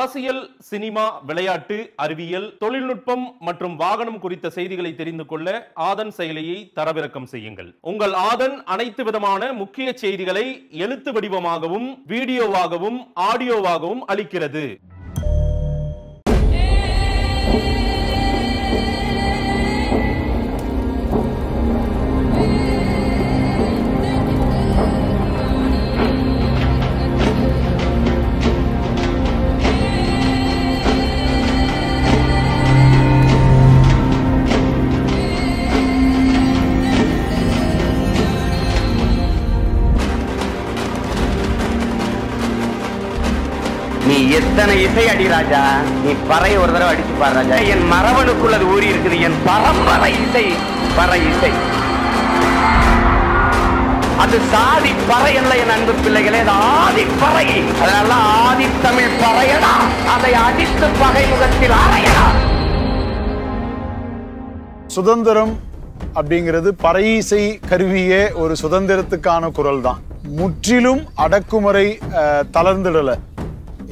அரசியல் சினிமா விளையாட்டு அறிவியல் தொழில்நுட்பம் மற்றும் வாகனம் குறித்த செய்திகளை தெரிந்து கொள்ள ஆதன் செயலியை தரவிறக்கம் செய்யுங்கள். உங்கள் ஆதன் அனைத்து விதமான முக்கிய செய்திகளை எழுத்து வடிவமாகவும் வீடியோவாகவும் ஆடியோவாகவும் அளிக்கிறது. இசை அடி ராஜா. நீ பறை ஒரு தடவை அடிச்சு பாரு ராஜா. என் மரபணுக்குள்ளது ஊறி இருக்குது. என் பரம்பரை இசை பறை இசை. அது சாதி பறை அல்ல என் அன்பு பிள்ளைகளே. அது ஆதி பறை. அதனால ஆதி தமிழ் பறையடா. அதை அடித்து பகை முகத்தில் அறையடா. சுதந்திரம் அப்படிங்கிறது பறையீசை கருவியே ஒரு சுதந்திரத்துக்கான குரல் தான் முற்றிலும் அடக்குமுறை தளர்ந்துடலை.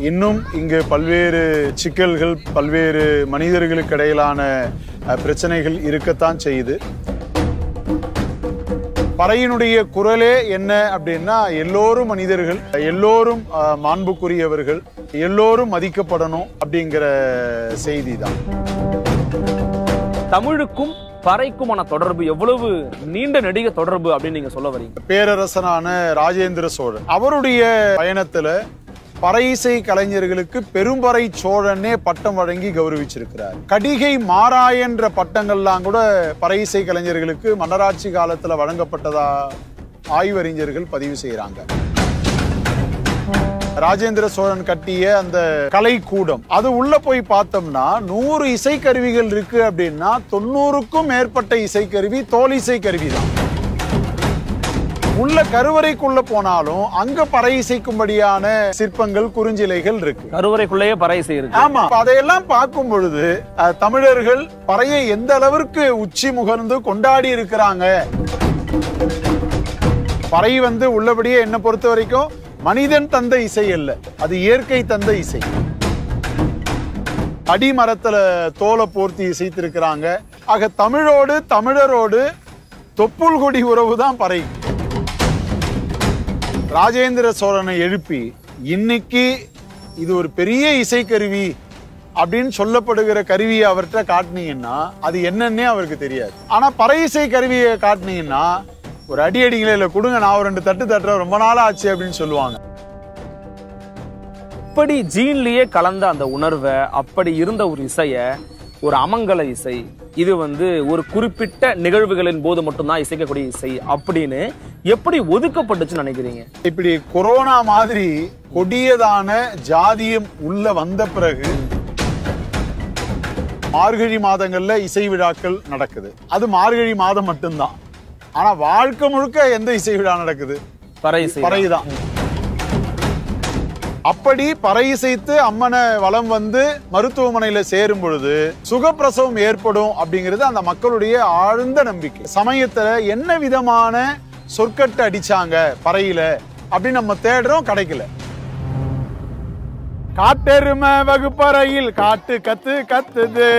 இன்னும் இங்கு பல்வேறு சிக்கல்கள் பல்வேறு மனிதர்களுக்கு இடையிலான பிரச்சனைகள் இருக்கத்தான் செய்யுது. பறையினுடைய குரலே என்ன அப்படின்னா எல்லோரும் மனிதர்கள் எல்லோரும் மாண்புக்குரியவர்கள் எல்லோரும் மதிக்கப்படணும் அப்படிங்கிற செய்தி தான் தமிழுக்கும் பறைக்குமான தொடர்பு எவ்வளவு நீண்ட நெடிய தொடர்பு அப்படின்னு நீங்க சொல்ல வரீங்க? பேரரசனான ராஜேந்திர சோழன் அவருடைய பயணத்துல பறையிசை கலைஞர்களுக்கு பெரும்பறை சோழனே பட்டம் வழங்கி கௌரவிச்சிருக்கிறார். கடிகை மாறாயன்ற பட்டங்கள்லாம் கூட பறையிசை கலைஞர்களுக்கு மன்னராட்சி காலத்துல வழங்கப்பட்டதா ஆய்வறிஞர்கள் பதிவு செய்யறாங்க ராஜேந்திர சோழன் கட்டிய அந்த கலைக்கூடம் அது உள்ள போய் பார்த்தோம்னா நூறு இசைக்கருவிகள் இருக்கு அப்படின்னா தொண்ணூறுக்கும் மேற்பட்ட இசைக்கருவி தோல் இசை கருவி தான். உள்ள கருவறைக்குள்ள போனாலும் அங்க பறை இசைக்கும்படியான சிற்பங்கள் குறுஞ்சிலைகள் இருக்கு. கருவறைக்குள்ளேயே பறை இசை இருக்கு. ஆமா அதையெல்லாம் பார்க்கும் பொழுது தமிழர்கள் பறையை எந்த அளவிற்கு உச்சி முகர்ந்து கொண்டாடி இருக்கிறாங்க? பறை வந்து உள்ளபடியே என்ன பொறுத்த வரைக்கும் மனிதன் தந்த இசை அல்ல அது இயற்கை தந்த இசை. அடிமரத்துல தோலை போர்த்தி இசைத்திருக்கிறாங்க. ஆக தமிழோடு தமிழரோடு தொப்புள் கொடி உறவு தான் பறை. ராஜேந்திர சோழனை எழுப்பி இன்னைக்கு இது ஒரு பெரிய இசைக்கருவி அப்படின்னு சொல்லப்படுகிற கருவியை அவர்கிட்ட காட்டினீங்கன்னா அது என்னன்னே அவருக்கு தெரியாது. ஆனா பறை இசை கருவியை காட்டினீங்கன்னா ஒரு அடி அடிங்களே இல்லை கொடுங்க நான் ஒரு ரெண்டு தட்டு தட்டுறேன் ரொம்ப நாள் ஆச்சு அப்படின்னு சொல்லுவாங்க. அப்படி ஜீன்லயே கலந்த அந்த உணர்வை அப்படி இருந்த ஒரு இசைய ஒரு அமங்கல இசை. இது வந்து ஒரு குறிப்பிட்ட நிகழ்வுகளின் போது மட்டும்தான் இசைக்கக்கூடிய இசை அப்படின்னு எப்படி ஒதுக்கப்பட்டுச்சுன்னு நினைக்கிறீங்க? இப்படி கொரோனா மாதிரி கொடியதான ஜாதியம் உள்ள வந்த பிறகு மார்கழி மாதங்கள்ல இசை விழாக்கள் நடக்குது. அது மார்கழி மாதம் மட்டும்தான். ஆனா வாழ்க்கை முழுக்க எந்த இசை விழா நடக்குது? பறை பறைதான் அப்படி பறையிசைத்து அம்மனை வளம் வந்து மருத்துவமனையில சேரும் பொழுது சுகப்பிரசவம் ஏற்படும் அப்படிங்கிறது அந்த மக்களுடைய ஆழ்ந்த நம்பிக்கை. சமயத்துல என்ன விதமான சொற்கட்டு அடிச்சாங்க பறையில அப்படின்னு நம்ம தேடுறோம் கிடைக்கல. காட்டெரும வகுப்பறையில் காட்டு கத்து கத்துது.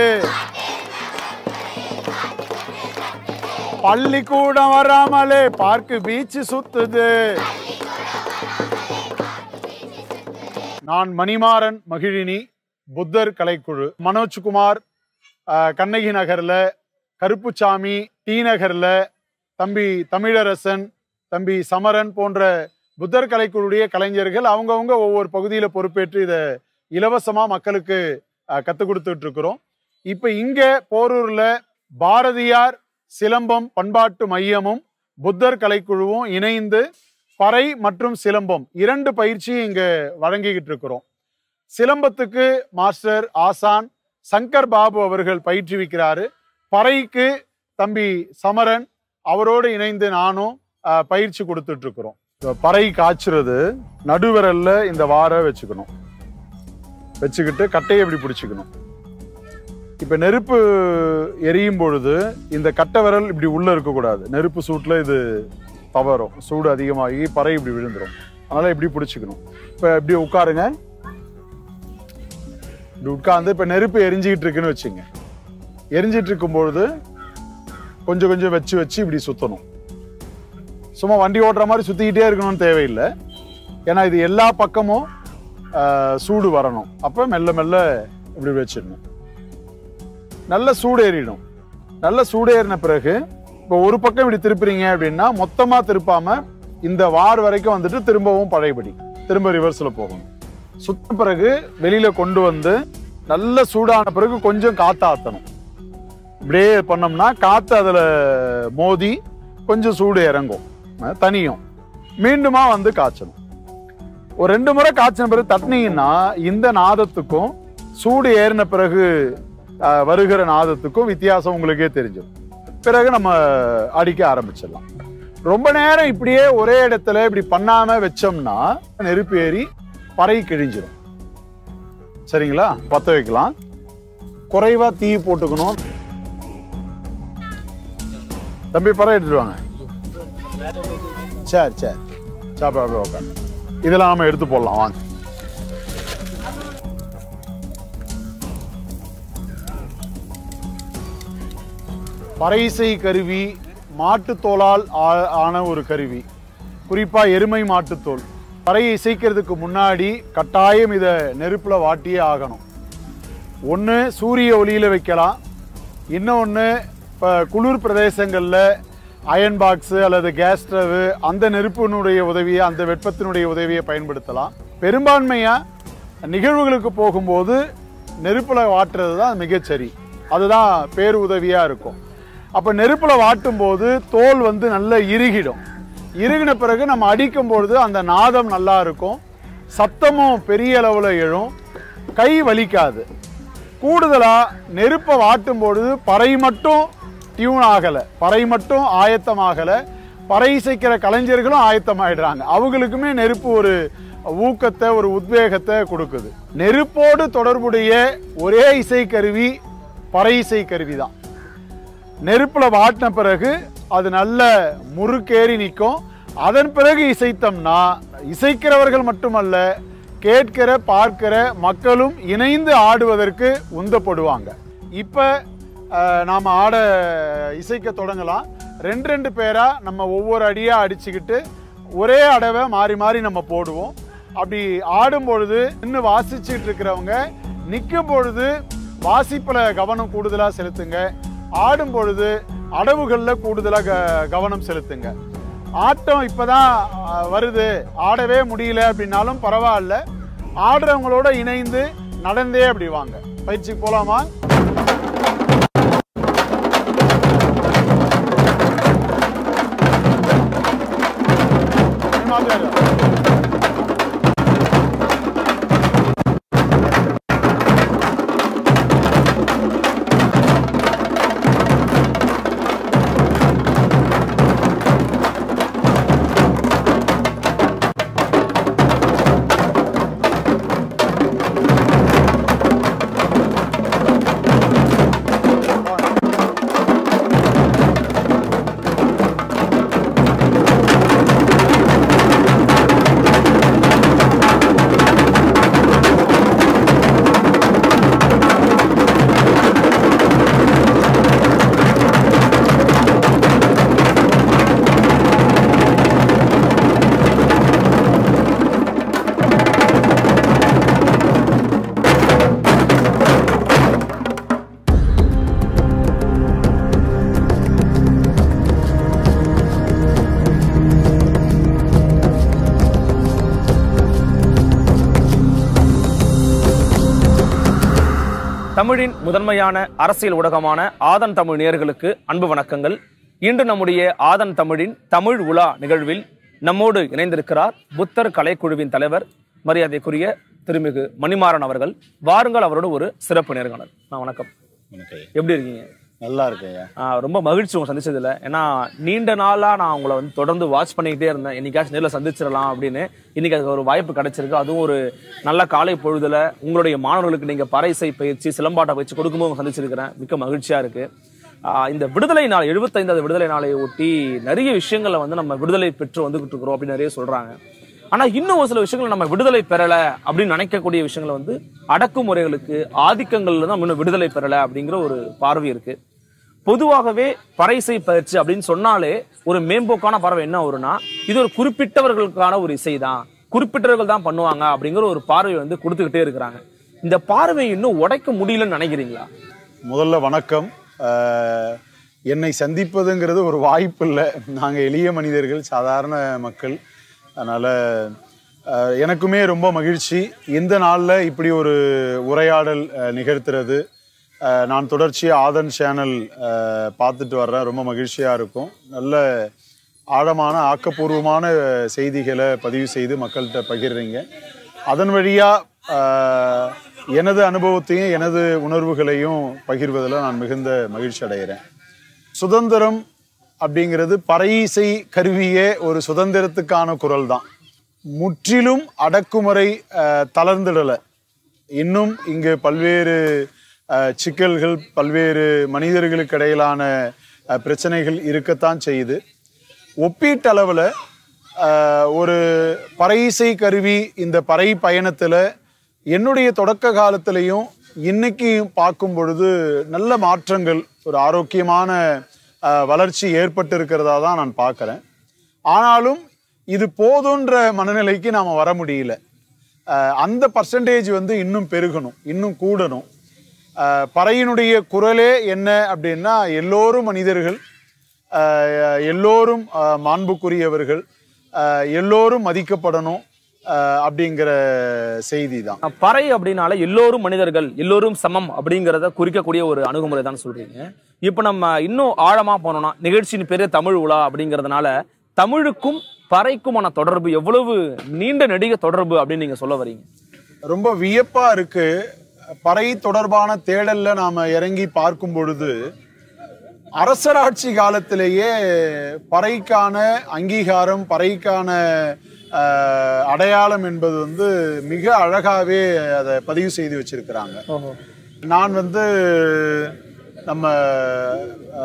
பள்ளிக்கூடம் வராமலே பார்க்கு பீச்சு சுத்துது. நான் மணிமாறன் மகிழினி புத்தர் கலைக்குழு. மனோஜ்குமார் கண்ணகி நகர்ல கருப்புச்சாமி டி நகர்ல தம்பி தமிழரசன் தம்பி சமரன் போன்ற புத்தர் கலைக்குழுடைய கலைஞர்கள் அவங்கவுங்க ஒவ்வொரு பகுதியில் பொறுப்பேற்று இதை இலவசமாக மக்களுக்கு கற்றுக் கொடுத்துட்டு இருக்கிறோம் இப்போ இங்கே போரூரில் பாரதியார் சிலம்பம் பண்பாட்டு மையமும் புத்தர் கலைக்குழுவும் இணைந்து பறை மற்றும் சிலம்பம் இரண்டு பயிற்சியும் இங்கு வழங்கிக்கிட்டு இருக்கிறோம் சிலம்பத்துக்கு மாஸ்டர் ஆசான் சங்கர் பாபு அவர்கள் பயிற்றுவிக்கிறாரு. பறைக்கு தம்பி சமரன் அவரோடு இணைந்து நானும் பயிற்சி கொடுத்துட்டு இருக்கிறோம் பறை காய்ச்சுறது நடுவிரல்ல இந்த வாரை வச்சுக்கணும். வச்சுக்கிட்டு கட்டையை எப்படி பிடிச்சிக்கணும்? இப்ப நெருப்பு எரியும் பொழுது இந்த கட்டை விரல் இப்படி உள்ள இருக்கக்கூடாது. நெருப்பு சூட்ல இது பவரும் சூடு அதிகமாகி பறை இப்படி விழுந்துடும் அதனால இப்படி பிடிச்சிக்கணும். இப்போ இப்படி உட்காருங்க. இப்படி உட்கார்ந்து இப்போ நெருப்பு எரிஞ்சிக்கிட்டு இருக்குன்னு வச்சுங்க. எரிஞ்சிட்டு இருக்கும்பொழுது கொஞ்சம் கொஞ்சம் வச்சு வச்சு இப்படி சுத்தணும். சும்மா வண்டி ஓட்டுற மாதிரி சுத்திக்கிட்டே இருக்கணும்னு தேவையில்லை. ஏன்னா இது எல்லா பக்கமும் சூடு வரணும். அப்ப மெல்ல மெல்ல இப்படி வச்சிடணும். நல்ல சூடு ஏறிடும் நல்ல சூடு ஏறின பிறகு இப்போ ஒரு பக்கம் இப்படி திருப்புறீங்க அப்படின்னா மொத்தமாக திருப்பாமல் இந்த வார் வரைக்கும் வந்துட்டு திரும்பவும் பழையபடி. திரும்ப ரிவர்ஸில் போகணும். சுத்த பிறகு வெளியில் கொண்டு வந்து நல்ல சூடான பிறகு கொஞ்சம் காத்தாத்தணும் இப்படியே பண்ணோம்னா காற்று அதில் மோதி கொஞ்சம் சூடு இறங்கும். தனியும். மீண்டுமா வந்து காய்ச்சணும். ஒரு ரெண்டு முறை காய்ச்சின பிறகு தட்டினீங்கன்னா இந்த நாதத்துக்கும் சூடு ஏறின பிறகு வருகிற நாதத்துக்கும் வித்தியாசம் உங்களுக்கே தெரிஞ்சிடும். பிறகு நம்ம அடிக்க ஆரம்பிச்சிடலாம். ரொம்ப நேரம் இப்படியே ஒரே இடத்துல இப்படி பண்ணாம வச்சோம்னா நெருப்பு ஏறி பறை கிழிஞ்சிடும் சரிங்களா? பற்ற வைக்கலாம். குறைவா தீ போட்டுக்கணும். தம்பி பறை எடுத்துட்டு வாங்க. சரி சரி. சாப்பிட உட்காந்து இதெல்லாம் நாம எடுத்து போடலாம். வாங்க. பறையிசை கருவி மாட்டுத்தோலால் ஆ- ஆன ஒரு கருவி. குறிப்பாக எருமை மாட்டுத்தோல் பறையை இசைக்கிறதுக்கு முன்னாடி கட்டாயம் இதை நெருப்பில் வாட்டியே ஆகணும். ஒன்று சூரிய ஒளியில் வைக்கலாம். இன்னொன்று இப்போ குளிர் பிரதேசங்களில் அயன் பாக்ஸு அல்லது கேஸ் ஸ்டவ்வு அந்த நெருப்பினுடைய உதவியை அந்த வெப்பத்தினுடைய உதவியை பயன்படுத்தலாம். பெரும்பான்மையாக நிகழ்வுகளுக்கு போகும்போது நெருப்பில் வாட்டுறது தான் மிகச்சரி அதுதான் பேரு உதவியாக இருக்கும். அப்போ நெருப்பில் வாட்டும் போது தோல் வந்து நல்லா இறுகிடும். இறுகின பிறகு நம்ம அடிக்கும் பொழுது அந்த நாதம் நல்லா இருக்கும். சத்தமும் பெரிய அளவில் எழும். கை வலிக்காது. கூடுதலாக நெருப்பை வாட்டும் பொழுது பறை மட்டும் டியூன் ஆகலை. பறை மட்டும் ஆயத்தம் ஆகலை பறை இசைக்கிற கலைஞர்களும் ஆயத்தமாயிடுறாங்க. அவங்களுக்குமே நெருப்பு ஒரு ஊக்கத்தை ஒரு உத்வேகத்தை கொடுக்குது. நெருப்போடு தொடர்புடைய ஒரே இசைக்கருவி பறை இசை கருவி தான் நெருப்பில் வாட்டின பிறகு அது நல்ல முறுக்கேறி நிற்கும். அதன் பிறகு இசைத்தோம்னா இசைக்கிறவர்கள் மட்டுமல்ல கேட்கிற பார்க்கிற மக்களும் இணைந்து ஆடுவதற்கு உந்தப்படுவாங்க. இப்போ நாம் ஆட இசைக்க தொடங்கலாம். ரெண்டு ரெண்டு பேராக நம்ம ஒவ்வொரு அடியாக அடிச்சுக்கிட்டு ஒரே அடவை மாறி மாறி நம்ம போடுவோம். அப்படி ஆடும் பொழுது இன்னும் வாசிச்சுட்டு இருக்கிறவங்க நிற்கும் பொழுது வாசிப்பில் கவனம் கூடுதலாக செலுத்துங்க. ஆடும் பொழுது அடவுகளில் கூடுதலாக க- கவனம் செலுத்துங்க. ஆட்டம் இப்போ தான் வருது. ஆடவே முடியல அப்படின்னாலும் பரவாயில்ல. ஆடுறவங்களோட இணைந்து நடந்தே அப்படி வாங்க பயிற்சி போலாமா? தமிழின் முதன்மையான அரசியல் ஊடகமான ஆதன் தமிழ் நேயர்களுக்கு அன்பு வணக்கங்கள். இன்று நம்முடைய ஆதன் தமிழின் தமிழ் உலா நிகழ்வில் நம்மோடு இணைந்திருக்கிறார் புத்தர் கலைக்குழுவின் தலைவர் மரியாதைக்குரிய திருமிகு மணிமாறன் அவர்கள். வாருங்கள் அவரோட ஒரு சிறப்பு நேர்காணல். நான் வணக்கம். எப்படி இருக்கீங்க? நல்லா இருக்கேன் ஆஹ் ரொம்ப மகிழ்ச்சி உங்க சந்திச்சதுல. ஏன்னா நீண்ட நாளா நான் உங்களை வந்து தொடர்ந்து வாட்ச் பண்ணிக்கிட்டே இருந்தேன். இன்னைக்காச்சும் நேரில் சந்திச்சிடலாம் அப்படின்னு. இன்னைக்கு அதுக்கு ஒரு வாய்ப்பு கிடைச்சிருக்கு. அதுவும் ஒரு நல்ல காலை பொழுதுல உங்களுடைய மாணவர்களுக்கு நீங்க பறைசை பயிற்சி சிலம்பாட்ட பயிற்சி கொடுக்கும்போது சந்திச்சிருக்கிறேன். மிக்க மகிழ்ச்சியா இருக்கு. இந்த விடுதலை நாள் எழுபத்தைந்தாவது விடுதலை நாளை ஒட்டி நிறைய விஷயங்களை வந்து நம்ம விடுதலை பெற்று வந்துகிட்டு இருக்கிறோம் அப்படின்னு நிறைய சொல்றாங்க. ஆனா இன்னும் ஒரு சில விஷயங்கள் நம்ம விடுதலை பெறல அப்படின்னு நினைக்கக்கூடிய விஷயங்களை வந்து அடக்குமுறைகளுக்கு ஆதிக்கங்கள்ல தான் இன்னும் விடுதலை பெறல அப்படிங்கிற ஒரு பார்வை இருக்கு. பொதுவாகவே பறைசை பயிற்சி அப்படின்னு சொன்னாலே ஒரு மேம்போக்கான பறவை என்ன வரும்னா இது ஒரு குறிப்பிட்டவர்களுக்கான ஒரு இசை தான் குறிப்பிட்டவர்கள் தான் பண்ணுவாங்க அப்படிங்கிற ஒரு பார்வை வந்து கொடுத்துக்கிட்டே இருக்கிறாங்க. இந்த பார்வையை இன்னும் உடைக்க முடியலன்னு நினைக்கிறீங்களா? முதல்ல வணக்கம். என்னை சந்திப்பதுங்கிறது ஒரு வாய்ப்பு இல்லை. நாங்கள் எளிய மனிதர்கள் சாதாரண மக்கள். அதனால் எனக்குமே ரொம்ப மகிழ்ச்சி. இந்த நாளில் இப்படி ஒரு உரையாடல் நிகழ்த்துறது நான் தொடர்ச்சியாக ஆதன் சேனல் பார்த்துட்டு வர்றேன். ரொம்ப மகிழ்ச்சியாக இருக்கும். நல்ல ஆழமான ஆக்கப்பூர்வமான செய்திகளை பதிவு செய்து மக்கள்கிட்ட பகிர்றீங்க. அதன் வழியாக எனது அனுபவத்தையும் எனது உணர்வுகளையும் பகிர்வதில் நான் மிகுந்த மகிழ்ச்சி அடைகிறேன். சுதந்திரம் அப்படிங்கிறது பறையிசை கருவியே ஒரு சுதந்திரத்துக்கான குரல் தான் முற்றிலும் அடக்குமுறை தளர்ந்துடலை தளர்ந்திடலை. இன்னும் இங்கு பல்வேறு சிக்கல்கள் பல்வேறு மனிதர்களுக்கு இடையிலான பிரச்சனைகள் இருக்கத்தான் செய்யுது. ஒப்பீட்டளவில் ஒரு பறையிசை கருவி இந்த பறை பயணத்தில் என்னுடைய தொடக்க காலத்திலையும் இன்னைக்கு பார்க்கும் பொழுது நல்ல மாற்றங்கள் ஒரு ஆரோக்கியமான வளர்ச்சி ஏற்பட்டு இருக்கிறதா தான் நான் பார்க்குறேன். ஆனாலும் இது போதுன்ற மனநிலைக்கு நாம் வர முடியல. அந்த பர்சன்டேஜ் வந்து இன்னும் பெருகணும் இன்னும் கூடணும். பறையினுடைய குரலே என்ன அப்படின்னா எல்லோரும் மனிதர்கள் எல்லோரும் மாண்புக்குரியவர்கள் எல்லோரும் மதிக்கப்படணும் அப்படிங்கிற செய்தி தான். பறை அப்படின்னால எல்லோரும் மனிதர்கள் எல்லோரும் சமம் அப்படிங்கிறத குறிக்கக்கூடிய ஒரு அணுகுமுறை தான் சொல்றீங்க. இப்ப நம்ம இன்னும் ஆழமா போனோம்னா நிகழ்ச்சியின் பேரு தமிழ் உலா அப்படிங்கிறதுனால தமிழுக்கும் பறைக்குமான தொடர்பு எவ்வளவு நீண்ட நெடிய தொடர்பு அப்படின்னு நீங்க சொல்ல வரீங்க? ரொம்ப வியப்பா இருக்கு. பறை தொடர்பான தேடல்ல நாம இறங்கி பார்க்கும் பொழுது அரசராட்சி காலத்திலேயே பறைக்கான அங்கீகாரம் பறைக்கான அடையாளம் என்பது வந்து மிக அழகாவே அதை பதிவு செய்து வச்சிருக்கிறாங்க. நான் வந்து நம்ம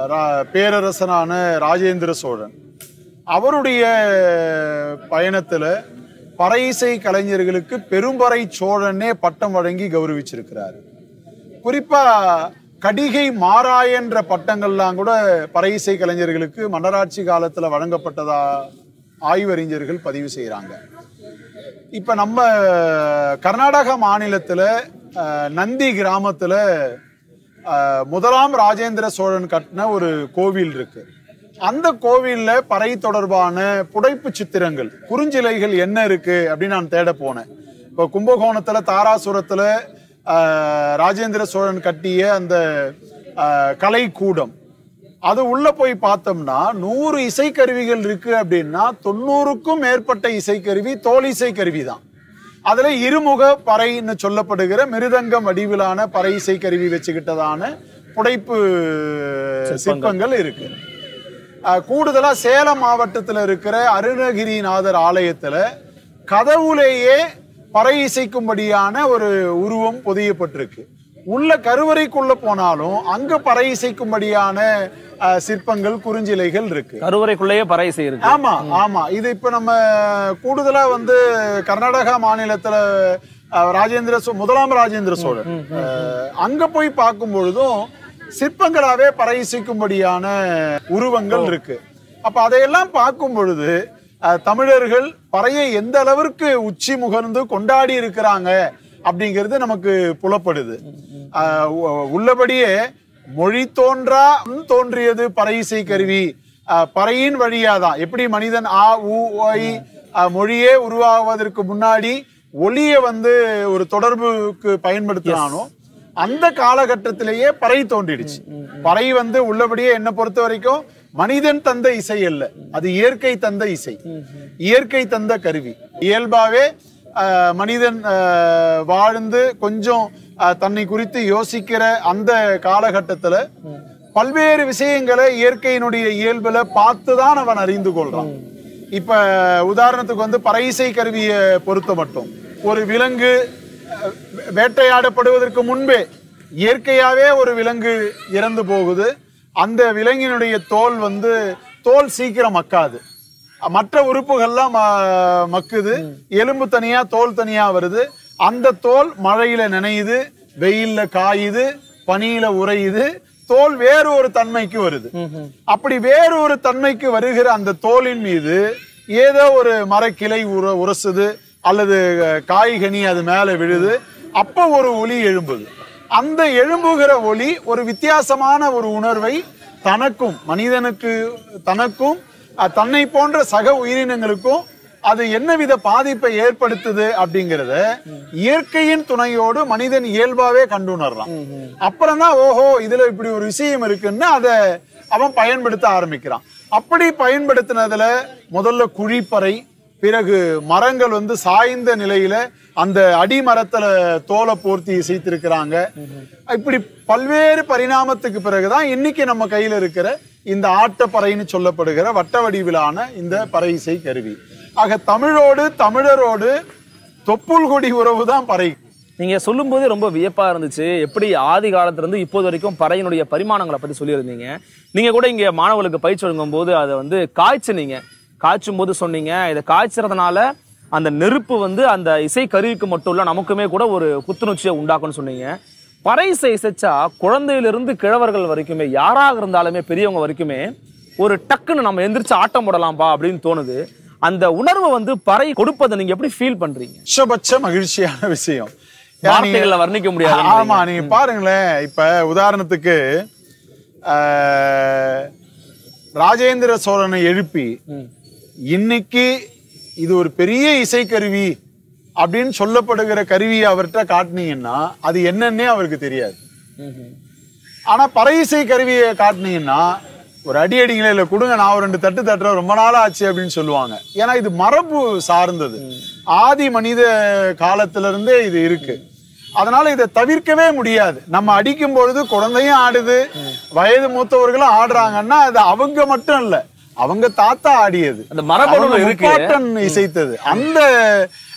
ரா- பேரரசனான ராஜேந்திர சோழன். அவருடைய பயணத்தில் பறையிசை கலைஞர்களுக்கு பெரும்பறை சோழனே பட்டம் வழங்கி கௌரவிச்சிருக்கிறார். குறிப்பாக கடிகை மாறாயன்ற பட்டங்கள்லாம் கூட பறையிசை கலைஞர்களுக்கு மன்னராட்சி காலத்தில் வழங்கப்பட்டதா ஆய்வறிஞர்கள் பதிவு செய்கிறாங்க இப்போ நம்ம கர்நாடக மாநிலத்தில் நந்தி கிராமத்தில் முதலாம் ராஜேந்திர சோழன் கட்டின ஒரு கோவில் இருக்கு. அந்த கோவிலில் பறை தொடர்பான புடைப்பு சித்திரங்கள் குறுஞ்சிலைகள் என்ன இருக்கு அப்படின்னு நான் தேட போனேன். இப்போ கும்பகோணத்தில் தாராசுரத்தில் ராஜேந்திர சோழன் கட்டிய அந்த கலைக்கூடம். அது உள்ள போய் பார்த்தோம்னா நூறு இசைக்கருவிகள் இருக்கு அப்படின்னா தொண்ணூறுக்கும் மேற்பட்ட இசைக்கருவி தோல் இசைக்கருவி தான். அதுல இருமுக பறைன்னு சொல்லப்படுகிற மிருதங்கம் வடிவிலான பறை இசைக்கருவி வச்சுக்கிட்டதான புடைப்பு சிற்பங்கள். இருக்கு. அஹ், கூடுதலா சேலம் மாவட்டத்துல இருக்கிற அருணகிரிநாதர் ஆலயத்துல கதவுலேயே பறை இசைக்கும்படியான ஒரு உருவம் பொதியப்பட்டிருக்கு. உள்ள கருவறைக்குள்ள போனாலும் அங்க பறை இசைக்கும்படியான சிற்பங்கள் குறுஞ்சிலைகள் இருக்கு. கருவறைக்குள்ளேயே பறை இசை இருக்கு. ஆமா ஆமா. இது இப்ப நம்ம கூடுதலா வந்து கர்நாடகா மாநிலத்துல ராஜேந்திர சோ முதலாம் ராஜேந்திர சோழன். அங்க போய் பார்க்கும் பொழுதும் சிற்பங்களாவே பறை இசைக்கும்படியான உருவங்கள் இருக்கு. அப்ப அதையெல்லாம் பார்க்கும் பொழுது தமிழர்கள் பறையை எந்த அளவிற்கு உச்சி முகர்ந்து கொண்டாடி இருக்கிறாங்க அப்படிங்கிறது நமக்கு புலப்படுது. உள்ளபடியே மொழி தோன்றா தோன்றியது பறை இசை கருவி பறையின் வழியாதான் எப்படி மனிதன் ஆ உ அஹ், மொழியே உருவாவதற்கு முன்னாடி ஒளியை வந்து ஒரு தொடர்புக்கு பயன்படுத்தினானோ அந்த காலகட்டத்திலேயே பறை தோன்றிடுச்சு. பறை வந்து உள்ளபடியே என்ன பொறுத்த வரைக்கும் மனிதன் தந்த இசை அல்ல. அது இயற்கை தந்த இசை. இயற்கை தந்த கருவி. இயல்பாவே மனிதன் வாழ்ந்து கொஞ்சம் தன்னை குறித்து யோசிக்கிற அந்த காலகட்டத்துல பல்வேறு விஷயங்களை இயற்கையினுடைய இயல்புல பார்த்து தான் அவன் அறிந்து கொள்றான். இப்ப உதாரணத்துக்கு வந்து பறையிசை கருவியை பொறுத்த மட்டும். ஒரு விலங்கு வேட்டையாடப்படுவதற்கு முன்பே இயற்கையாவே ஒரு விலங்கு இறந்து போகுது. அந்த விலங்கினுடைய தோல் வந்து தோல் சீக்கிரம் மக்காது. மற்ற உறுப்புகள்லாம் மக்குது. எலும்பு தனியா தோல் தனியா வருது. அந்த தோல் மழையில நனையுது வெயில்ல காயுது பனியில உறையுது. தோல் வேறு ஒரு தன்மைக்கு வருது. அப்படி வேறு ஒரு தன்மைக்கு வருகிற அந்த தோலின் மீது ஏதோ ஒரு மரக்கிளை உர உரசுது அல்லது காய்கனி அது மேல விழுது. அப்ப ஒரு ஒலி எழும்புது. அந்த எழும்புகிற ஒலி ஒரு வித்தியாசமான ஒரு உணர்வை தனக்கும் மனிதனுக்கு தனக்கும் தன்னை போன்ற சக உயிரினங்களுக்கும் அது என்னவித பாதிப்பை ஏற்படுத்துது அப்படிங்கறத இயற்கையின் துணையோடு மனிதன் இயல்பாவே கண்டுணர்றான். அப்புறம் தான் ஓஹோ இதுல இப்படி ஒரு விஷயம் இருக்குன்னு அதை அவன் பயன்படுத்த ஆரம்பிக்கிறான். அப்படி பயன்படுத்தினதுல முதல்ல குழிப்பறை பிறகு மரங்கள் வந்து சாய்ந்த நிலையில அந்த அடிமரத்துல தோலை போர்த்தி இசைத்திருக்கிறாங்க. இப்படி பல்வேறு பரிணாமத்துக்கு பிறகுதான் இன்னைக்கு நம்ம கையில இருக்கிற இந்த ஆட்டப்பறைன்னு சொல்லப்படுகிற வட்ட வடிவிலான இந்த பறை இசை கருவி. ஆக தமிழோடு தமிழரோடு தொப்புள் கொடி உறவு தான் பறை. நீங்க சொல்லும்போதே ரொம்ப வியப்பா இருந்துச்சு. எப்படி ஆதி காலத்துல இருந்து இப்போது வரைக்கும் பறையினுடைய பரிமாணங்களை பத்தி சொல்லியிருந்தீங்க. நீங்க கூட இங்க மாணவர்களுக்கு பயிற்சி வழங்கும் போது அதை வந்து காய்ச்சினீங்க. காய்ச்சும் போது சொன்னீங்க. இதை காய்ச்சறதுனால அந்த நெருப்பு வந்து அந்த இசை கருவிக்கு மட்டும் இல்ல நமக்குமே கூட ஒரு புத்துணர்ச்சியை உண்டாக்கும்னு சொன்னீங்க. பறை இசை இசைச்சா குழந்தையிலிருந்து கிழவர்கள் வரைக்குமே யாராக இருந்தாலுமே பெரியவங்க வரைக்குமே ஒரு டக்குன்னு நம்ம எந்திரிச்சு ஆட்டம் போடலாம்பா அப்படின்னு தோணுது. அந்த உணர்வை வந்து பறை கொடுப்பதை நீங்க எப்படி ஃபீல் பண்றீங்க? உச்சபட்ச மகிழ்ச்சியான விஷயம். வார்த்தைகள்ல வர்ணிக்க முடியாது ஆமா நீங்க பாருங்களேன். இப்ப உதாரணத்துக்கு ராஜேந்திர சோழனை எழுப்பி இன்னைக்கு இது ஒரு பெரிய இசைக்கருவி. அப்படின்னு சொல்லப்படுகிற கருவியை அவர்கிட்ட காட்டுனீங்கன்னா அது என்னன்னே அவருக்கு தெரியாது. ஆனா பறையிசை கருவியை காட்டினீங்கன்னா ஒரு அடி அடிங்களே இல்ல கொடுங்க நான் ஒரு ரெண்டு தட்டு தட்டுறேன் ரொம்ப நாள் ஆச்சு அப்படின்னு சொல்லுவாங்க. ஏன்னா இது மரபு சார்ந்தது. ஆதி மனித காலத்துல இருந்தே இது இருக்கு. அதனால இதை தவிர்க்கவே முடியாது. நம்ம அடிக்கும் பொழுது குழந்தையும் ஆடுது வயது மூத்தவர்களும் ஆடுறாங்கன்னா அது அவங்க மட்டும் இல்லை. அவங்க தாத்தா ஆடியது. அந்த மரபணு. முப்பாட்டன் இசைத்தது. அந்த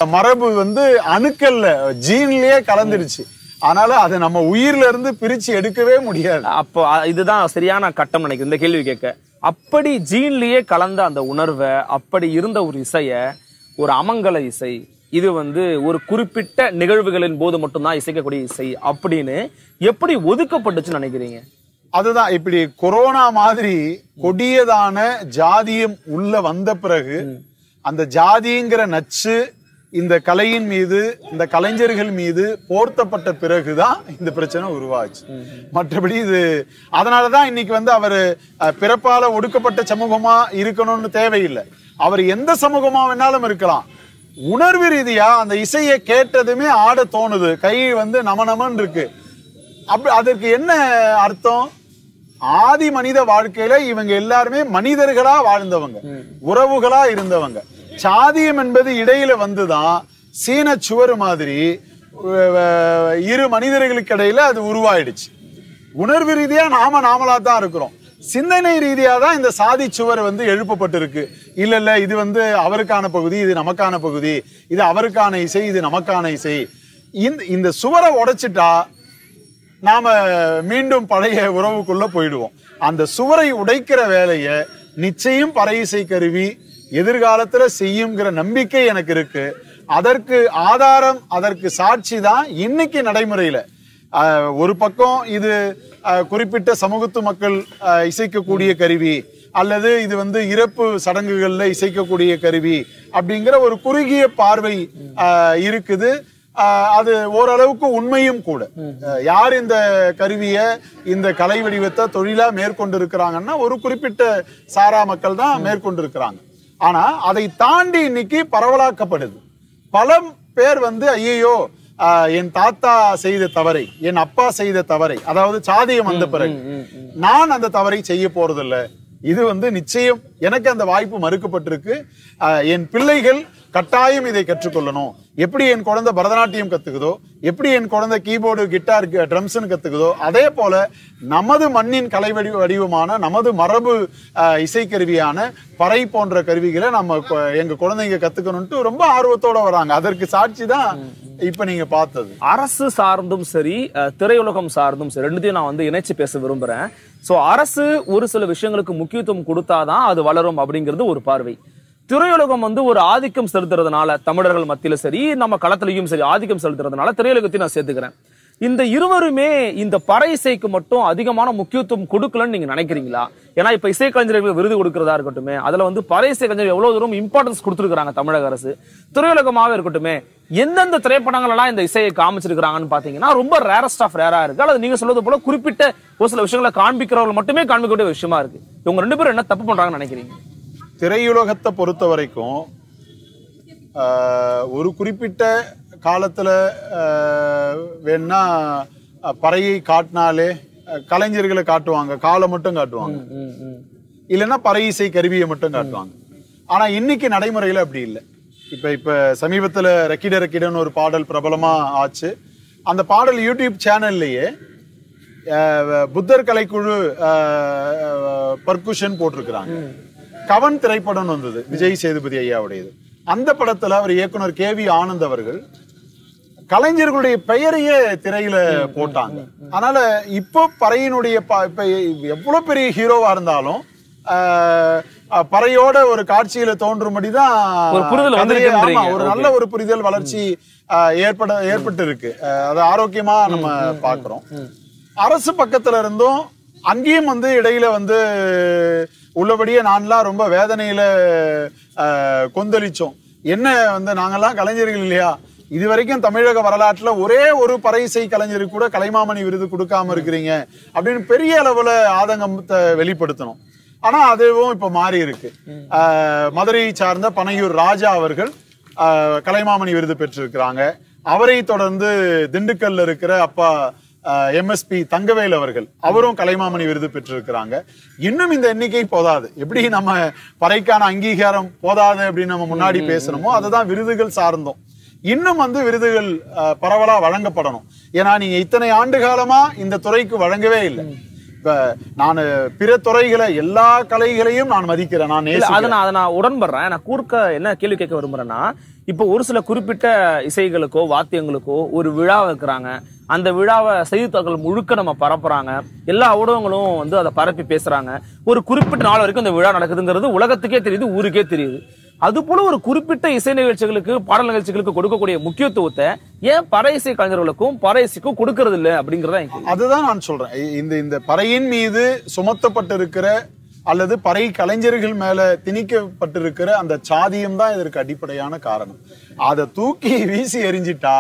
மரபு வந்து அணுக்கல்ல ஜீன்லயே கலந்துருச்சு. அதனால அதை நம்ம உயிர்ல இருந்து பிரிச்சு எடுக்கவே முடியாது. அப்போ இதுதான் சரியான கட்டம் நினைக்கிறேன். இந்த கேள்வி கேட்க. அப்படி ஜீன்லயே கலந்த அந்த உணர்வை அப்படி இருந்த ஒரு இசைய ஒரு அமங்கல இசை இது வந்து ஒரு குறிப்பிட்ட நிகழ்வுகளின் போது மட்டும்தான் இசைக்கக்கூடிய இசை அப்படின்னு எப்படி ஒதுக்கப்பட்டுச்சுன்னு நினைக்கிறீங்க? அதுதான் இப்படி கொரோனா மாதிரி கொடியதான ஜாதியம் உள்ள வந்த பிறகு அந்த ஜாதிங்கிற நச்சு இந்த கலையின் மீது இந்த கலைஞர்கள் மீது போர்த்தப்பட்ட பிறகுதான் இந்த பிரச்சனை உருவாச்சு. மற்றபடி இது அதனாலதான் இன்னைக்கு வந்து அவர் பிறப்பால ஒடுக்கப்பட்ட சமூகமா இருக்கணும்னு தேவையில்லை. அவர் எந்த சமூகமா வேணாலும் இருக்கலாம். உணர்வு ரீதியா அந்த இசையை கேட்டதுமே ஆட தோணுது. கை வந்து நம நமன்னு இருக்கு. அப்படி அதற்கு என்ன அர்த்தம்? ஆதி மனித வாழ்க்கையில இவங்க எல்லாருமே மனிதர்களா வாழ்ந்தவங்க. உறவுகளா இருந்தவங்க. சாதியம் என்பது இடையில வந்துதான் சீன சுவர் மாதிரி இரு மனிதர்களுக்கு இடையில அது உருவாயிடுச்சு. உணர்வு ரீதியா நாம நாமளா தான் இருக்கிறோம். சிந்தனை ரீதியா தான் இந்த சாதி சுவர் வந்து எழுப்பப்பட்டிருக்கு. இல்ல இல்ல இது வந்து அவருக்கான பகுதி இது நமக்கான பகுதி. இது அவருக்கான இசை இது நமக்கான இசை. இந்த இந்த சுவரை உடைச்சிட்டா நாம மீண்டும் பழைய உறவுக்குள்ள போயிடுவோம். அந்த சுவரை உடைக்கிற வேலையை நிச்சயம் பறையிசை கருவி எதிர்காலத்துல செய்யுங்கிற நம்பிக்கை எனக்கு இருக்கு. அதற்கு ஆதாரம் அதற்கு சாட்சி தான் இன்னைக்கு நடைமுறையில. ஒரு பக்கம் இது குறிப்பிட்ட சமூகத்து மக்கள் இசைக்கக்கூடிய கருவி அல்லது இது வந்து இறப்பு சடங்குகளில் இசைக்கக்கூடிய கருவி அப்படிங்கிற ஒரு குறுகிய பார்வை இருக்குது. அது ஓரளவுக்கு உண்மையும் கூட. யார் இந்த கருவிய இந்த கலை வடிவத்தை தொழிலா மேற்கொண்டு இருக்கிறாங்கன்னா ஒரு குறிப்பிட்ட சாரா மக்கள் தான் மேற்கொண்டு இருக்கிறாங்க ஆனா அதை தாண்டி இன்னைக்கு பரவலாக்கப்படுது. பல பேர் வந்து ஐயோ என் தாத்தா செய்த தவறை என் அப்பா செய்த தவறை அதாவது சாதியம் வந்த பிறகு நான் அந்த தவறை செய்ய போறதில்ல. இது வந்து நிச்சயம். எனக்கு அந்த வாய்ப்பு மறுக்கப்பட்டிருக்கு. என் பிள்ளைகள் கட்டாயம் இதை கற்றுக்கொள்ளணும். எப்படி என் குழந்தை பரதநாட்டியம் கத்துக்குதோ எப்படி என் குழந்தை கீபோர்டு கிட்டார் ட்ரம்ஸ்னு கத்துக்குதோ அதே போல நமது மண்ணின் கலை வடி வடிவமான நமது மரபு இசைக்கருவியான பறை போன்ற கருவிகளை நம்ம கு- எங்க குழந்தைங்க கத்துக்கணும்ட்டு ரொம்ப ஆர்வத்தோட வராங்க. அதற்கு சாட்சி தான் இப்ப நீங்க பார்த்தது. அரசு சார்ந்தும் சரி திரையுலகம் சார்ந்தும் சரி ரெண்டுத்தையும் நான் வந்து இணைச்சு பேச விரும்புறேன். சோ அரசு ஒரு சில விஷயங்களுக்கு முக்கியத்துவம் கொடுத்தாதான் அது வளரும் அப்படிங்கிறது ஒரு பார்வை. திரையுலகம் வந்து ஒரு ஆதிக்கம் செலுத்துறதுனால தமிழர்கள் மத்தியில சரி நம்ம களத்திலையும் சரி ஆதிக்கம் செலுத்துறதுனால திரையுலகத்தையும் நான் சேர்த்துக்கிறேன். இந்த இருவருமே இந்த பறை இசைக்கு மட்டும் அதிகமான முக்கியத்துவம் கொடுக்கலன்னு நீங்க நினைக்கிறீங்களா? ஏன்னா இப்ப இசைக்கலைஞர்களுக்கு விருது கொடுக்கறதா இருக்கட்டும் அதுல வந்து பறை இசை கலைஞர்கள் எவ்வளவு தூரம் இம்பார்ட்டன்ஸ் கொடுத்துருக்காங்க தமிழக அரசு. திரையுலகமாக இருக்கட்டுமே எந்தெந்த திரைப்படங்கள் எல்லாம் இந்த இசையை காமிச்சிருக்காங்கன்னு பாத்தீங்கன்னா ரொம்ப ரேரஸ்ட் ஆஃப் ரேரா இருக்கு. அல்லது நீங்க சொல்றது போல குறிப்பிட்ட ஒரு சில விஷயங்களை காண்பிக்கிறவர்கள் மட்டுமே காண்பிக்கக்கூடிய விஷயமா இருக்கு. இவங்க ரெண்டு பேரும் என்ன தப்பு பண்றாங்கன்னு நினைக்கிறீங்க? திரையுலகத்தை பொறுத்த வரைக்கும் ஒரு குறிப்பிட்ட காலத்துல வேணா பறையை காட்டினாலே கலைஞர்களை காட்டுவாங்க. காலை மட்டும் காட்டுவாங்க. இல்லைன்னா பறை இசை கருவியை மட்டும் காட்டுவாங்க. ஆனா இன்னைக்கு நடைமுறையில அப்படி இல்லை. இப்ப இப்ப சமீபத்துல ரெக்கிட ரெக்கிடன்னு ஒரு பாடல் பிரபலமா ஆச்சு. அந்த பாடல் யூடியூப் சேனல்லையே புத்தர் கலைக்குழு பர்குஷன் போட்டிருக்கிறாங்க. கவன் திரைப்படம் வந்தது விஜய் சேதுபதி ஐயாவுடையது. அந்த படத்துல அவர் இயக்குனர் கே வி ஆனந்த் அவர்கள் கலைஞர்களுடைய பெயரையே திரையில போட்டாங்க. அதனால இப்போ பறையினுடைய எவ்வளவு பெரிய ஹீரோவா இருந்தாலும் பறையோட ஒரு காட்சியில வந்திருக்குன்றீங்க. ஆமா, ஒரு நல்ல ஒரு புரிதல் வளர்ச்சி ஏற்பட ஏற்பட்டு இருக்கு அது ஆரோக்கியமா நம்ம பாக்குறோம் அரசு பக்கத்துல இருந்தும் அங்கேயும் வந்து இடையில வந்து உள்ளபடியே நான்லாம் ரொம்ப வேதனையில கொந்தளிச்சோம். என்ன வந்து நாங்கெல்லாம் கலைஞர்கள் இல்லையா? இது வரைக்கும் தமிழக வரலாற்றுல ஒரே ஒரு பறை இசை கலைஞருக்கு கூட கலைமாமணி விருது கொடுக்காம இருக்கிறீங்க அப்படின்னு பெரிய அளவுல ஆதங்கத்தை வெளிப்படுத்தணும். ஆனா அதுவும் இப்ப மாறி இருக்கு. மதுரையை சார்ந்த பனையூர் ராஜா அவர்கள் கலைமாமணி விருது பெற்றிருக்கிறாங்க. அவரை தொடர்ந்து திண்டுக்கல்ல இருக்கிற அப்பா எம்எஸ்பி தங்கவேல் அவர்கள். அவரும் கலைமாமணி விருது பெற்றிருக்கிறாங்க. இன்னும் இந்த எண்ணிக்கை போதாது. எப்படி நம்ம பறைக்கான அங்கீகாரம் போதாது அப்படின்னு நம்ம முன்னாடி பேசணுமோ அதுதான் விருதுகள் சார்ந்தோம். இன்னும் வந்து விருதுகள் பரவலா வழங்கப்படணும். ஏன்னா நீங்க இத்தனை ஆண்டு காலமா இந்த துறைக்கு வழங்கவே இல்லை. இப்ப நான் பிற துறைகளை எல்லா கலைகளையும் நான் மதிக்கிறேன் நான் அதை நான் உடன்படுறேன். நான் கூர்க்க என்ன கேள்வி கேட்க விரும்புறேன்னா இப்போ ஒரு சில குறிப்பிட்ட இசைகளுக்கோ வாத்தியங்களுக்கோ ஒரு விழா வைக்கிறாங்க. அந்த விழாவை செய்தித்தாள்கள் முழுக்க நம்ம பரப்புறாங்க. எல்லா ஊடகங்களும் வந்து அதை பரப்பி பேசுறாங்க. ஒரு குறிப்பிட்ட நாள் வரைக்கும் இந்த விழா நடக்குதுங்கிறது உலகத்துக்கே தெரியுது ஊருக்கே தெரியுது. அது போல ஒரு குறிப்பிட்ட இசை நிகழ்ச்சிகளுக்கு பாடல் நிகழ்ச்சிகளுக்கு கொடுக்கக்கூடிய முக்கியத்துவத்தை ஏன் பறை இசை கலைஞர்களுக்கும் பறை இசைக்கும் கொடுக்கறது இல்லை அப்படிங்கறத அதுதான் நான் சொல்றேன். இந்த இந்த பறையின் மீது சுமத்தப்பட்டிருக்கிற அல்லது பறை கலைஞர்கள் மேல திணிக்கப்பட்டிருக்கிற அந்த சாதியம் தான் இதற்கு அடிப்படையான காரணம். அதை தூக்கி வீசி எறிஞ்சிட்டா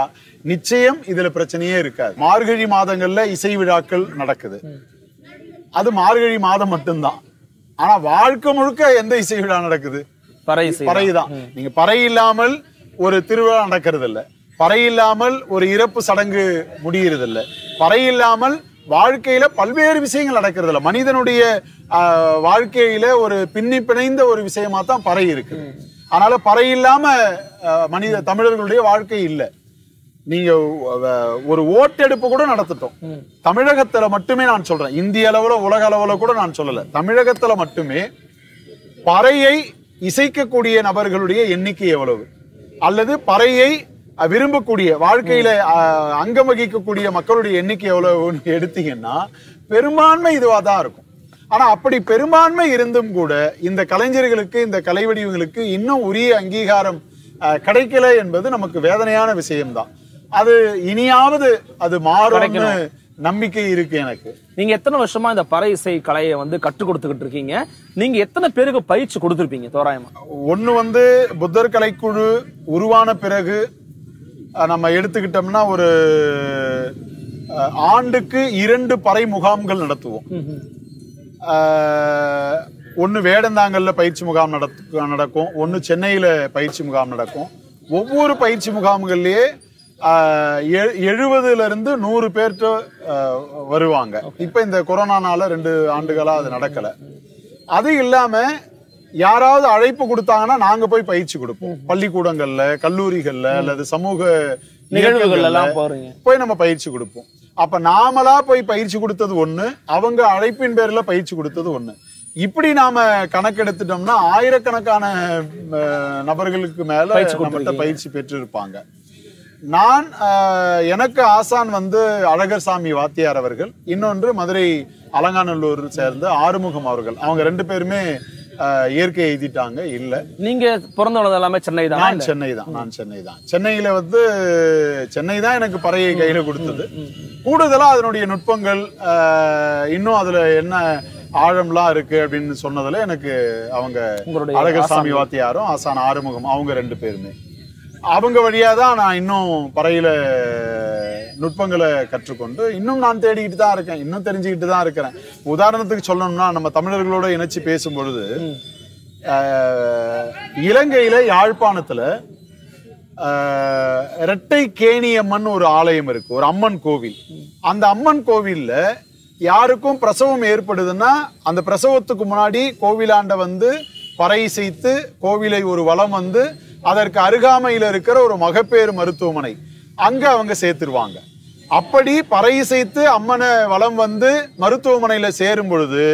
நிச்சயம் இதுல பிரச்சனையே இருக்காது. மார்கழி மாதங்கள்ல இசை விழாக்கள் நடக்குது. அது மார்கழி மாதம் மட்டும்தான். ஆனா வாழ்க்கை முழுக்க எந்த இசை விழா நடக்குது? பறை பறை தான். நீங்க பறை இல்லாமல் ஒரு திருவிழா நடக்கிறது இல்ல பறை இல்லாமல் ஒரு இறப்பு சடங்கு முடியறது இல்ல பறை இல்லாமல் வாழ்க்கையில பல்வேறு விஷயங்கள் நடக்கிறது இல்ல மனிதனுடைய வாழ்க்கையில ஒரு பின்னி பிணைந்த ஒரு விஷயமா தான் பறை இருக்கு. அதனால பறை இல்லாம மனித தமிழர்களுடைய வாழ்க்கை இல்ல. நீங்க ஒரு ஓட்டெடுப்பு கூட நடத்திட்டோம். தமிழகத்துல மட்டுமே நான் சொல்றேன். இந்திய அளவுல உலக அளவுல கூட நான் சொல்லல. தமிழகத்துல மட்டுமே பறையை இசைக்கக்கூடிய நபர்களுடைய எண்ணிக்கை எவ்வளவு? அல்லது பறையை விரும்பக்கூடிய வாழ்க்கையில அங்கம் வகிக்கக்கூடிய மக்களுடைய எண்ணிக்கை எவ்வளவுன்னு எடுத்தீங்கன்னா பெரும்பான்மை இதுவா தான் இருக்கும். ஆனா அப்படி பெரும்பான்மை இருந்தும் கூட இந்த கலைஞர்களுக்கு இந்த கலை வடிவங்களுக்கு இன்னும் உரிய அங்கீகாரம் கிடைக்கல என்பது நமக்கு வேதனையான விஷயம்தான் அது இனியாவது அது மாறும்னு நம்பிக்கை இருக்கு எனக்கு. நீங்க எத்தனை வருஷமா இந்த பறை இசை கலையை வந்து கற்றுக் கொடுத்துக்கிட்டு இருக்கீங்க? நீங்க எத்தனை பேருக்கு பயிற்சி கொடுத்துருப்பீங்க தோராயமா? ஒண்ணு வந்து புத்தர் கலைக்குழு உருவான பிறகு நம்ம எடுத்துக்கிட்டோம்னா ஒரு ஆண்டுக்கு இரண்டு பறை முகாம்கள் நடத்துவோம். ஒண்ணு வேடந்தாங்கல்ல பயிற்சி முகாம் நடத்து நடக்கும் ஒண்ணு சென்னையில பயிற்சி முகாம் நடக்கும். ஒவ்வொரு பயிற்சி முகாம்கள்லயே அஹ், எ- எழுபதுல இருந்து நூறு பேர்ட்ட அஹ், வருவாங்க. இப்ப இந்த கொரோனானால ரெண்டு ஆண்டுகளா அது நடக்கல. அது இல்லாம யாராவது அழைப்பு கொடுத்தாங்கன்னா நாங்க போய் பயிற்சி கொடுப்போம். பள்ளிக்கூடங்கள்ல கல்லூரிகள்ல அல்லது சமூக நிகழ்வுகள் எல்லாம் போய் நம்ம பயிற்சி கொடுப்போம். அப்ப நாமளா போய் பயிற்சி கொடுத்தது ஒண்ணு அவங்க அழைப்பின் பேர்ல பயிற்சி கொடுத்தது ஒண்ணு. இப்படி நாம கணக்கெடுத்துட்டோம்னா ஆயிரக்கணக்கான நபர்களுக்கு மேல பயிற்சி நம்மகிட்ட. பயிற்சி பெற்றிருப்பாங்க. நான் அஹ், எனக்கு ஆசான் வந்து அழகர் சாமி வாத்தியார் அவர்கள் இன்னொன்று மதுரை அலங்காநல்லூர் சேர்ந்த ஆறுமுகம் அவர்கள். அவங்க ரெண்டு பேருமே இயற்கை எழுதிட்டாங்க இல்ல. நீங்க பிறந்து வளர்ந்தது எல்லாமே சென்னை தான். நான் சென்னை தான். நான் சென்னை தான். சென்னையில வந்து சென்னை தான் எனக்கு பறையை கையில கொடுத்தது. கூடுதலா அதனுடைய நுட்பங்கள் இன்னும் அதுல என்ன ஆழம்லாம் இருக்கு அப்படின்னு சொன்னதுல எனக்கு அவங்க உங்களுடைய அழகசாமி வாத்தியாரும் ஆசான் ஆறுமுகம் அவங்க ரெண்டு பேருமே. அவங்க வழியாக தான் நான் இன்னும் பறையில நுட்பங்களை கற்றுக்கொண்டு இன்னும் நான் தேடிக்கிட்டு தான் இருக்கேன். இன்னும் தெரிஞ்சுக்கிட்டு தான் இருக்கிறேன். உதாரணத்துக்கு சொல்லணும்னா நம்ம தமிழர்களோட இணைச்சு பேசும் பொழுது அஹ், இலங்கையில யாழ்ப்பாணத்துல இரட்டை கேணியம்மன் ஒரு ஆலயம் இருக்கு ஒரு அம்மன் கோவில். அந்த அம்மன் கோவில்ல யாருக்கும் பிரசவம் ஏற்படுதுன்னா அந்த பிரசவத்துக்கு முன்னாடி கோவிலாண்ட வந்து பறை செய்து கோவிலை ஒரு வளம் வந்து அதற்கு அருகாமையில் இருக்கிற ஒரு மகப்பேறு மருத்துவமனை. அங்க அவங்க சேர்த்துருவாங்க. அப்படி பறை இசைத்து அம்மனை வளம் வந்து மருத்துவமனையில் சேரும் பொழுது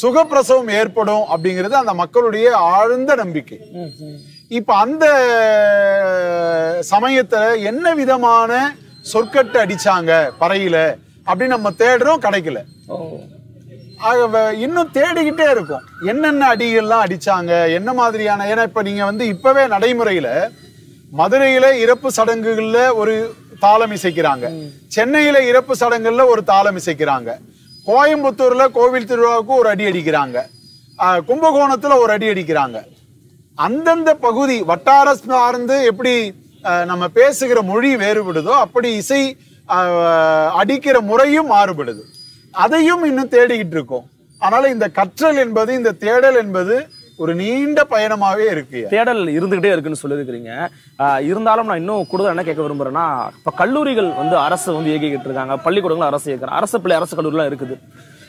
சுகப்பிரசவம் ஏற்படும் அப்படிங்கிறது அந்த மக்களுடைய ஆழ்ந்த நம்பிக்கை. இப்ப அந்த சமயத்துல என்ன விதமான சொற்கட்டு அடிச்சாங்க பறையில அப்படின்னு நம்ம தேடுறோம் கிடைக்கல. இன்னும் தேடிக்கிட்டே இருக்கும். என்னென்ன அடிகள்லாம் அடிச்சாங்க என்ன மாதிரியான ஏன்னா இப்ப நீங்க வந்து இப்பவே நடைமுறையில மதுரையில இறப்பு சடங்குகள்ல ஒரு தாளம் இசைக்கிறாங்க. சென்னையில இறப்பு சடங்குகள்ல ஒரு தாளம் இசைக்கிறாங்க. கோயம்புத்தூர்ல கோவில் திருவிழாவுக்கு ஒரு அடி அடிக்கிறாங்க. கும்பகோணத்துல ஒரு அடி அடிக்கிறாங்க. அந்தந்த பகுதி வட்டார சார்ந்து எப்படி நம்ம பேசுகிற மொழி வேறுபடுதோ அப்படி இசை அடிக்கிற முறையும் மாறுபடுது. அதையும் இன்னும் தேடிக்கிட்டு இருக்கோம். அதனால இந்த கற்றல் என்பது இந்த தேடல் என்பது ஒரு நீண்ட பயணமாவே இருக்கு. தேடல் இருந்துகிட்டே இருக்குன்னு சொல்லியிருக்கிறீங்க. இருந்தாலும் நான் இன்னும் கூடுதல் என்ன கேட்க விரும்புறேன்னா இப்ப கல்லூரிகள் வந்து அரசு வந்து இயக்கிக்கிட்டு இருக்காங்க பள்ளிக்கூடங்களும் அரசு இயக்குறாங்க அரசு பிள்ளை அரசு கல்லூரிலாம் இருக்குது.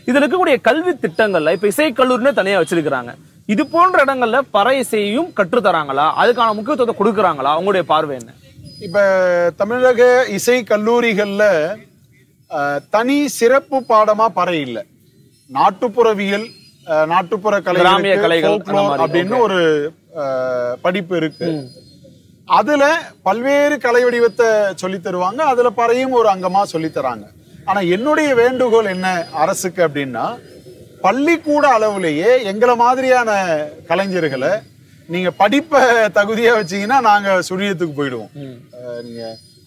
இதுல இருக்கக்கூடிய கல்வி திட்டங்கள்ல இப்ப இசை கல்லூரினே தனியா வச்சிருக்கிறாங்க. இது போன்ற இடங்கள்ல பறை இசையும் கற்றுத் தராங்களா அதுக்கான முக்கியத்துவத்தை கொடுக்குறாங்களா? உங்களுடைய பார்வை என்ன? இப்ப தமிழக இசை கல்லூரிகள்ல தனி சிறப்பு பாடமா பறை இல்லை நாட்டுப்புறவியல் நாட்டுப்புற மாதிரி, அப்படின்னு. ஒரு படிப்பு இருக்கு. அதுல பல்வேறு கலை வடிவத்தை சொல்லி தருவாங்க. அதுல பறையும் ஒரு அங்கமா சொல்லி தராங்க. ஆனா என்னுடைய வேண்டுகோள் என்ன அரசுக்கு அப்படின்னா பள்ளிக்கூட அளவுலயே எங்களை மாதிரியான கலைஞர்களை நீங்க படிப்பை தகுதியா வச்சீங்கன்னா நாங்க சுழியத்துக்கு போயிடுவோம். நீங்க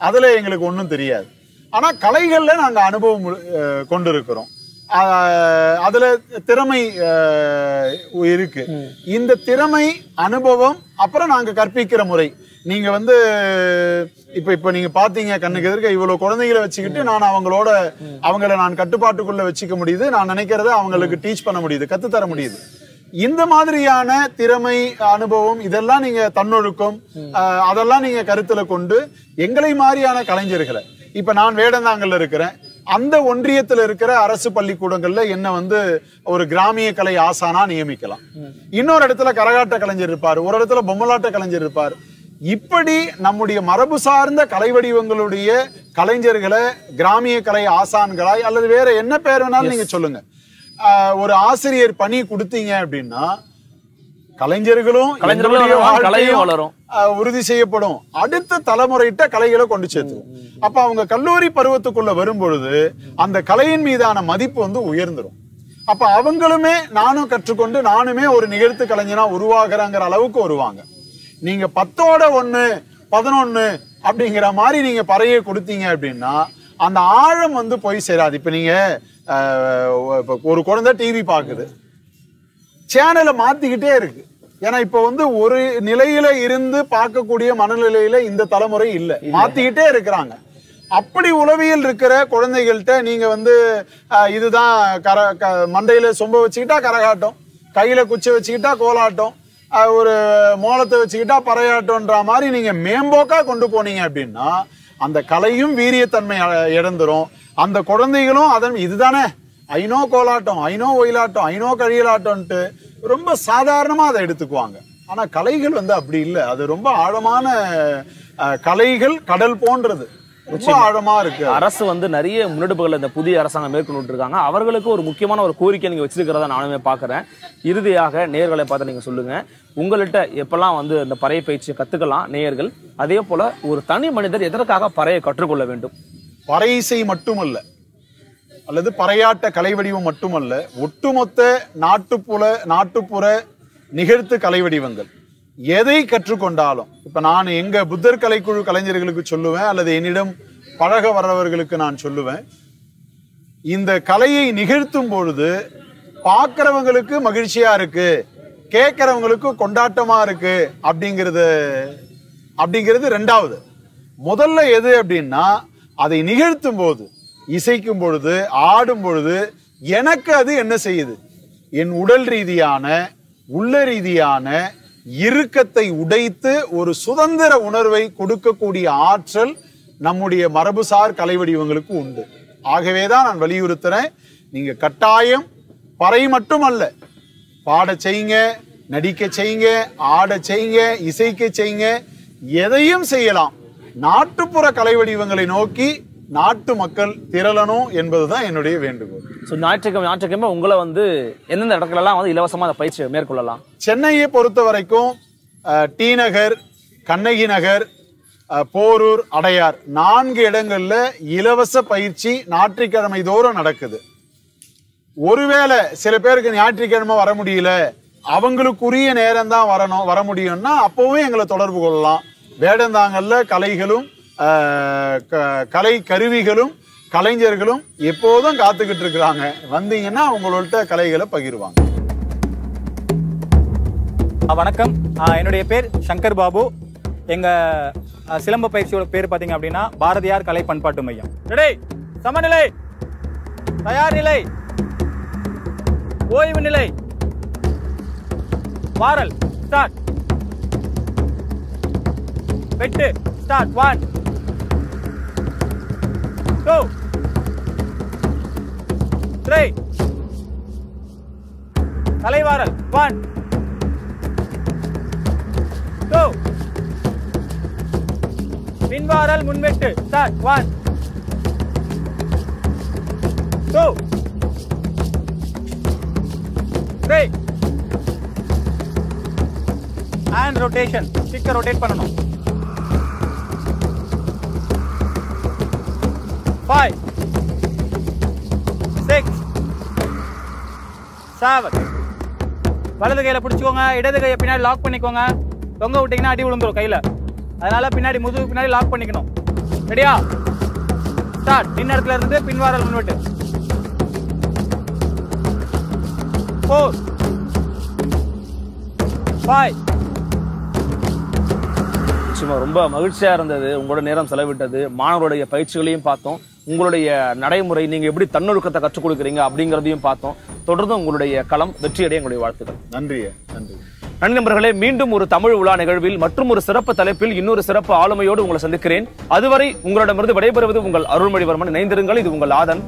அதுல எங்களுக்கு ஒண்ணும் தெரியாது. ஆனா கலைகள்ல நாங்க அனுபவம் அஹ், கொண்டிருக்கிறோம். அஹ், அதுல திறமை இருக்கு. இந்த திறமை அனுபவம் அப்புறம் நாங்க கற்பிக்கிற முறை. நீங்க வந்து இப்ப இப்ப நீங்க பாத்தீங்க கண்ணுக்கு எதிர்க்க இவ்வளவு குழந்தைகளை வச்சுக்கிட்டு நான் அவங்களோட அவங்கள நான் கட்டுப்பாட்டுக்குள்ள வச்சுக்க முடியுது. நான் நினைக்கிறத அவங்களுக்கு டீச் பண்ண முடியுது கத்து தர முடியுது. இந்த மாதிரியான திறமை அனுபவம் இதெல்லாம் நீங்க தன்னொழுக்கம் அதெல்லாம் நீங்க கருத்துல கொண்டு எங்களை மாதிரியான கலைஞர்களை இப்ப நான் வேடந்தாங்கல்ல இருக்கிறேன். அந்த ஒன்றியத்துல இருக்கிற அரசு பள்ளிக்கூடங்கள்ல என்ன வந்து ஒரு கிராமிய கலை ஆசானா நியமிக்கலாம். இன்னொரு இடத்துல கரகாட்ட கலைஞர் இருப்பார். ஒரு இடத்துல பொம்மலாட்ட கலைஞர் இருப்பார். இப்படி நம்முடைய மரபு சார்ந்த கலை வடிவங்களுடைய கலைஞர்களை கிராமிய கலை ஆசான்களாய் அல்லது வேற என்ன பேர் வேணாலும் நீங்க சொல்லுங்க. ஒரு ஆசிரியர் பணி கொடுத்தீங்க அப்படின்னா கலைஞர்களும் கலையும் வளரும். உறுதி செய்யப்படும். அடுத்த தலைமுறையிட்ட கலைகளை கொண்டு சேர்த்துரும் அப்ப அவங்க கல்லூரி பருவத்துக்குள்ள வரும் பொழுது அந்த கலையின் மீதான மதிப்பு வந்து உயர்ந்துரும். அப்ப அவங்களுமே நானும் கற்றுக்கொண்டு நானுமே ஒரு நிகழ்த்து கலைஞனா உருவாகிறேங்கிற அளவுக்கு வருவாங்க. நீங்க பத்தோட ஒண்ணு பதினொன்னு அப்படிங்கிற மாதிரி நீங்க பறையை கொடுத்தீங்க அப்படின்னா அந்த ஆழம் வந்து போய் சேராது. இப்ப நீங்க ஒரு குழந்தை டிவி பாக்குது. சேனலை மாத்திக்கிட்டே இருக்கு. ஏன்னா இப்ப வந்து ஒரு நிலையில இருந்து பார்க்கக்கூடிய மனநிலையில இந்த தலைமுறை இல்ல. மாத்திக்கிட்டே இருக்கிறாங்க. அப்படி உளவியல் இருக்கிற குழந்தைகள்கிட்ட நீங்க வந்து இதுதான் கர க- மண்டையில சொம்ப வச்சுக்கிட்டா கரகாட்டம் கையில குச்சி வச்சுக்கிட்டா கோலாட்டம் ஒரு மோளத்தை வச்சுக்கிட்டா பறையாட்டம்ன்ற மாதிரி நீங்க மேம்போக்கா கொண்டு போனீங்க அப்படின்னா அந்த கலையும் வீரியத்தன்மை இழந்துரும். அந்த குழந்தைகளும் அதன் இதுதானே I know Kolattam I know Oyilattam I know கழியலாட்டம்ன்ட்டு ரொம்ப சாதாரணமா அதை எடுத்துக்குவாங்க. ஆனா கலைகள் வந்து அப்படி இல்லை. அது ரொம்ப ஆழமான கலைகள் கடல் போன்றது. ரொம்ப ஆழமா இருக்கு அரசு வந்து நிறைய முன்னெடுப்புகள் இந்த புதிய அரசாங்கம் மேற்கொண்டு இருக்காங்க அவர்களுக்கு ஒரு முக்கியமான ஒரு கோரிக்கை நீங்க வச்சிருக்கிறதா நானுமே பாக்குறேன் இறுதியாக நேர்களை பார்த்து நீங்க சொல்லுங்க. உங்கள்கிட்ட எப்பெல்லாம் வந்து இந்த பறைய பயிற்சியை கத்துக்கலாம் நேயர்கள் அதே போல ஒரு தனி மனிதர் எதற்காக பறையை கற்றுக்கொள்ள வேண்டும்? பறை இசை மட்டுமல்ல. அல்லது பறையாட்ட கலை வடிவம் மட்டுமல்ல ஒட்டுமொத்த நாட்டுப்புற நாட்டுப்புற நிகழ்த்து கலை வடிவங்கள் எதை கற்றுக்கொண்டாலும் இப்போ நான் எங்கள் புத்தர் கலைக்குழு கலைஞர்களுக்கு சொல்லுவேன் அல்லது என்னிடம் பழக வர்றவர்களுக்கு நான் சொல்லுவேன் இந்த கலையை நிகழ்த்தும் பொழுது பார்க்குறவங்களுக்கு மகிழ்ச்சியாக இருக்குது கேட்குறவங்களுக்கு கொண்டாட்டமாக இருக்குது அப்படிங்கிறது அப்படிங்கிறது ரெண்டாவது. முதல்ல எது அப்படின்னா அதை நிகழ்த்தும் போது இசைக்கும் பொழுது ஆடும் பொழுது எனக்கு அது என்ன செய்யுது? என் உடல் ரீதியான உள்ள ரீதியான இறுக்கத்தை உடைத்து ஒரு சுதந்திர உணர்வை கொடுக்கக்கூடிய ஆற்றல் நம்முடைய மரபுசார் கலை வடிவங்களுக்கு உண்டு. ஆகவேதான் நான் வலியுறுத்துறேன். நீங்க கட்டாயம் பறை மட்டும் அல்ல பாட செய்யுங்க நடிக்க செய்யுங்க ஆட செய்யுங்க இசைக்க செய்யுங்க எதையும் செய்யலாம். நாட்டுப்புற கலை வடிவங்களை நோக்கி நாட்டு மக்கள் திரளணும் என்பதுதான் என்னுடைய வேண்டுகோள். ஸோ ஞாயிற்றுக்கிழமை ஞாயிற்றுக்கிழமை உங்களை வந்து எந்தெந்த இடத்துலலாம் வந்து இலவசமா அந்த பயிற்சியை மேற்கொள்ளலாம்? சென்னையை பொறுத்த வரைக்கும் டி நகர் கண்ணகி நகர் போரூர் அடையார் நான்கு இடங்கள்ல இலவச பயிற்சி ஞாயிற்றுக்கிழமை தோறும் நடக்குது. ஒருவேளை சில பேருக்கு ஞாயிற்றுக்கிழமை வர முடியல அவங்களுக்குரிய நேரம் தான் வரணும் வர முடியும்னா அப்பவும் எங்களை தொடர்பு கொள்ளலாம். வேடந்தாங்கல்ல கலைகளும் கலை கருவிகளும் கலைஞர்களும் எப்போதும் காத்துக்கிட்டு இருக்கிறாங்க. வந்தீங்கன்னா அவங்கள்ட்ட கலைகளை பகிர்வாங்க. வணக்கம். என்னுடைய பேர் சங்கர் பாபு. எங்க சிலம்ப பயிற்சியோட பேர் பாத்தீங்க அப்படின்னா பாரதியார் கலை பண்பாட்டு மையம். ரெடி சமநிலை. தயார் நிலை. ஓய்வு நிலை. வாரல். ஸ்டார்ட் வெட்டு ஸ்டார்ட் ஒன் Go! Three. தலைவாரல். ஒன் டூ பின்வாரல் முன்வெட்டு. Start one two three and rotation sticker rotate பண்ணணும். Five, six, seven. வலது கையில பிடிச்சுக்கோங்க. இடது கையை பின்னாடி லாக் பண்ணிக்கோங்க. தொங்க விட்டீங்கன்னா அடி விழுந்துடும் கையில. அதனால பின்னாடி முதுகு பின்னாடி லாக் பண்ணிக்கணும். ரெடியா ஸ்டார்ட் நின்ன இடத்துல இருந்து பின்வாரல் முன்வெட்டு. ஃபோர் ஃபைவ் நிச்சயமா ரொம்ப மகிழ்ச்சியா இருந்தது. உங்களோட நேரம் செலவிட்டது. மாணவருடைய பயிற்சிகளையும் பார்த்தோம். உங்களுடைய நடைமுறை நீங்க எப்படி தன்னொழுக்கத்தை கற்றுக் கொடுக்குறீங்க அப்படிங்கறதையும் பார்த்தோம். தொடர்ந்து உங்களுடைய களம் வெற்றியடைய எங்களுடைய வாழ்த்துக்கள். நன்றி நன்றி. நண்பர்களே மீண்டும் ஒரு தமிழ் உலா நிகழ்வில் மற்றும் ஒரு சிறப்பு தலைப்பில் இன்னொரு சிறப்பு ஆளுமையோடு உங்களை சந்திக்கிறேன். அதுவரை உங்களிடமிருந்து விடைபெறுவது உங்கள் அருள்மொழிவர்மன். இணைந்திருங்கள் இது உங்கள் ஆதன்.